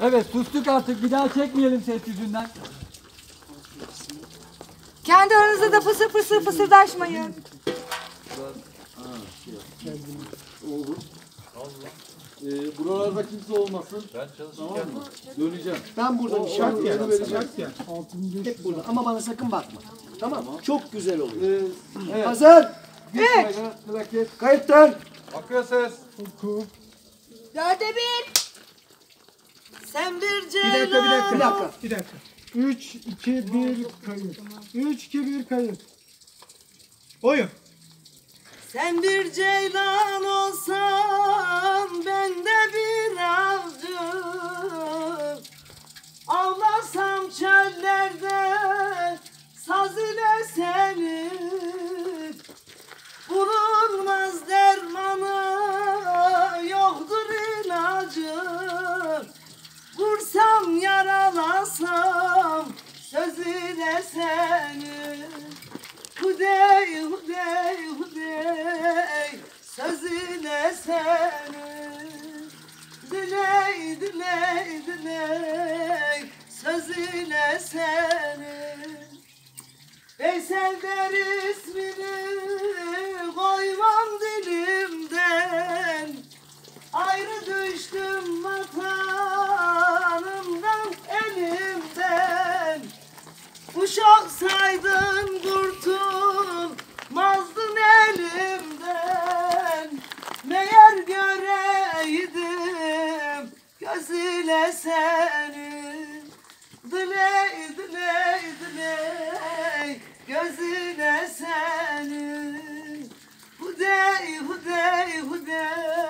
Evet sustuk artık bir daha çekmeyelim ses yüzünden. Kendi aranızda da fısır fısır fısırdaşmayın. Olur. Ee, buralarda kimse olmasın. Ben Tamam mı? Döneceğim. Ben burada bir şart vereceğim. vereceğim. Hep burada ama bana sakın bakma. Tamam mı? Çok güzel oluyor. Ee, evet. Hazır. Plaket. Kayıtlar. Akıyor ses. Dörde bir. Sen bir Bir dakika, bir ceylan. dakika. Bir dakika. Bir dakika. 3, 2, 1, kayıt. 3, 2, 1, kayıt. Oyun. Sen bir ceylan olsan ben de bir avcı Avlasam çöllerde saz ile seni Bulunmaz dermanı yoktur ilacı Diley, diley, diley Sözüne seni. Veysel der ismini Koymam dilimden. Ayrı düştüm vatanımdan elimden. Uşak saydın göreydim gözüyle seni Diley diley diley gözüne seni. Hudey hudey hudey